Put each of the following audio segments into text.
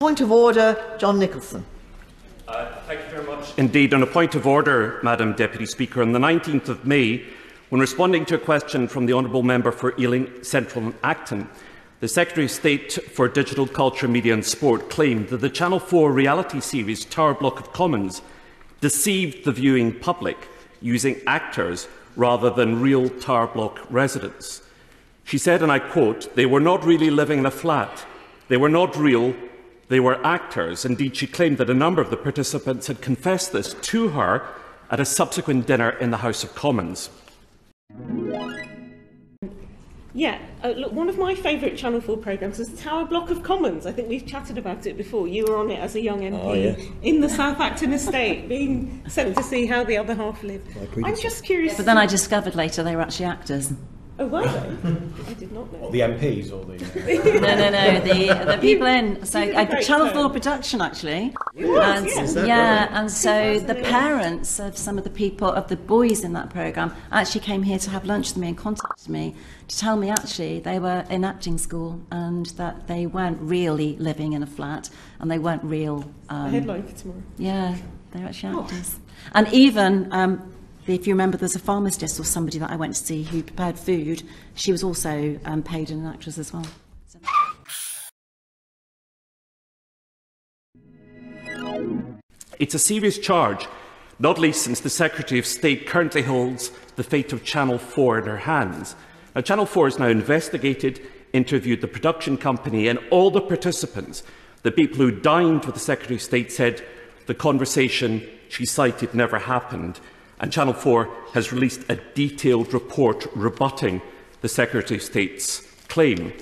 Point of order, John Nicolson. Uh, thank you very much. Indeed, on a point of order, Madam Deputy Speaker, on the 19th of May, when responding to a question from the Honourable Member for Ealing Central and Acton, the Secretary of State for Digital Culture, Media and Sport claimed that the Channel 4 reality series Tower Block of Commons deceived the viewing public using actors rather than real Tower Block residents. She said, and I quote, they were not really living in a flat. They were not real. They were actors. Indeed, she claimed that a number of the participants had confessed this to her at a subsequent dinner in the House of Commons. Yeah, uh, look, one of my favourite Channel 4 programmes is Tower Block of Commons. I think we've chatted about it before. You were on it as a young MP Oh, yeah. in the South Acton estate, being sent to see how the other half lived. I'm just curious. But then I discovered later they were actually actors. Oh, were they? I did not know. The MPs or the. No, no, no. The the people in so You did a uh, Channel. Four production actually. was, and, yeah. Is that yeah, right? and so the parents of some of the people of the boys in that program actually came here to have lunch with me and contacted me to tell me actually they were in acting school and that they weren't really living in a flat and they weren't real. A Um, headline for tomorrow. yeah, they're actually actors. And even, um, if you remember, there's a pharmacist or somebody that I went to see who prepared food. She was also um, paid an actress as well. So- It's a serious charge, not least since the Secretary of State currently holds the fate of Channel 4 in her hands. Now, Channel 4 has now investigated, interviewed the production company and all the participants. The people who dined with the Secretary of State said the conversation she cited never happened. and Channel 4 has released a detailed report rebutting the Secretary of State's claim.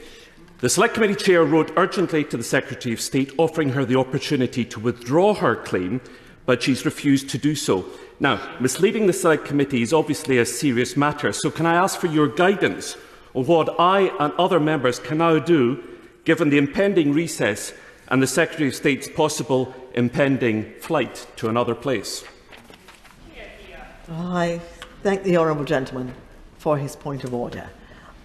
The Select Committee Chair wrote urgently to the Secretary of State offering her the opportunity to withdraw her claim, but she's refused to do so. Now, misleading the Select Committee is obviously a serious matter, so can I ask for your guidance on what I and other members can now do, given the impending recess and the Secretary of State's possible impending flight to another place? I thank the honourable gentleman for his point of order.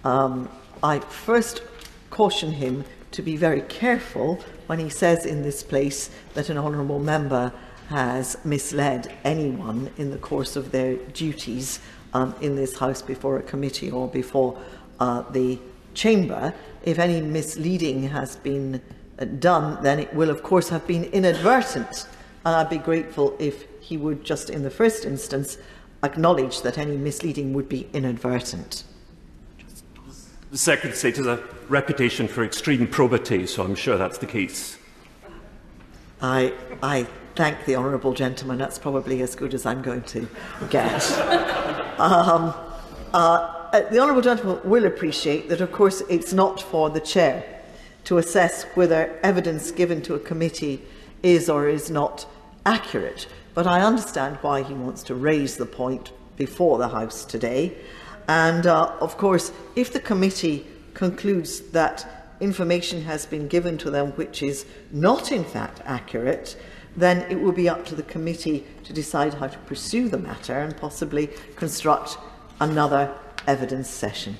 Um, I first caution him to be very careful when he says in this place that an honourable member has misled anyone in the course of their duties um, in this House before a committee or before uh, the chamber. If any misleading has been uh, done, then it will, of course, have been inadvertent. And I'd be grateful if he would just in the first instance acknowledge that any misleading would be inadvertent. The Secretary of State has a reputation for extreme probity, so I'm sure that's the case. I, I thank the honourable gentleman. That's probably as good as I'm going to get. um, uh, uh, the honourable gentleman will appreciate that, of course, it's not for the chair to assess whether evidence given to a committee is or is not accurate. But I understand why he wants to raise the point before the House today. And uh, of course, if the committee concludes that information has been given to them which is not in fact accurate, then it will be up to the committee to decide how to pursue the matter and possibly construct another evidence session.